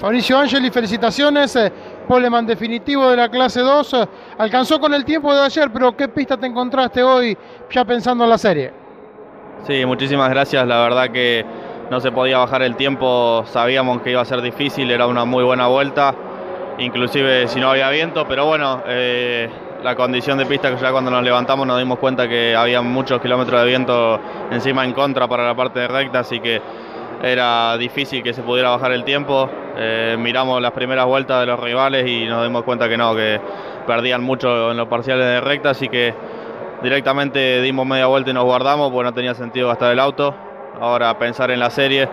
Fabricio Angeli, felicitaciones. eh, Poleman definitivo de la clase 2. eh, Alcanzó con el tiempo de ayer, pero ¿qué pista te encontraste hoy ya pensando en la serie? Sí, muchísimas gracias. La verdad que no se podía bajar el tiempo, sabíamos que iba a ser difícil, era una muy buena vuelta, inclusive si no había viento, pero bueno, eh, la condición de pista que ya cuando nos levantamos nos dimos cuenta que había muchos kilómetros de viento encima en contra para la parte de recta, así que era difícil que se pudiera bajar el tiempo. Eh, miramos las primeras vueltas de los rivales y nos dimos cuenta que no, que perdían mucho en los parciales de recta, así que directamente dimos media vuelta y nos guardamos porque no tenía sentido gastar el auto. Ahora pensar en la serie,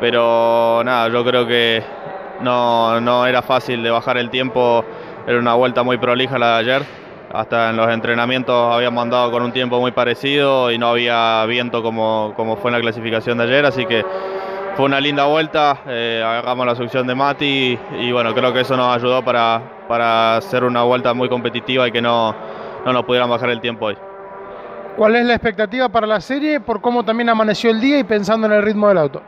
pero nada, yo creo que no, no era fácil de bajar el tiempo, era una vuelta muy prolija la de ayer. Hasta en los entrenamientos habíamos andado con un tiempo muy parecido y no había viento como, como fue en la clasificación de ayer, así que fue una linda vuelta, eh, agarramos la succión de Mati y, bueno, creo que eso nos ayudó para, para hacer una vuelta muy competitiva y que no, no nos pudieran bajar el tiempo hoy. ¿Cuál es la expectativa para la serie por cómo también amaneció el día y pensando en el ritmo del auto?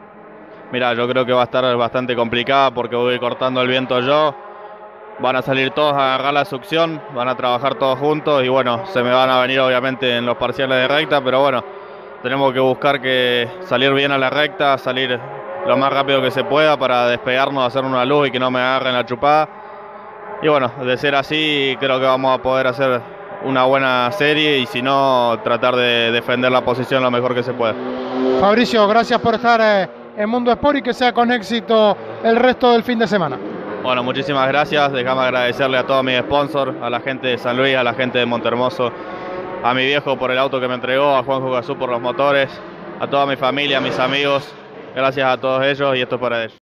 Mira, yo creo que va a estar bastante complicada porque voy cortando el viento yo. Van a salir todos a agarrar la succión, van a trabajar todos juntos y bueno, se me van a venir obviamente en los parciales de recta, pero bueno, tenemos que buscar que salir bien a la recta, salir lo más rápido que se pueda para despegarnos, hacer una luz y que no me agarren la chupada. Y bueno, de ser así, creo que vamos a poder hacer una buena serie y si no, tratar de defender la posición lo mejor que se pueda. Fabricio, gracias por estar eh, en Mundo Sport y que sea con éxito el resto del fin de semana. Bueno, muchísimas gracias. Déjame agradecerle a todos mis sponsors, a la gente de San Luis, a la gente de Montermoso, a mi viejo por el auto que me entregó, a Juan Jugasú por los motores, a toda mi familia, a mis amigos. Gracias a todos ellos y esto es para ellos.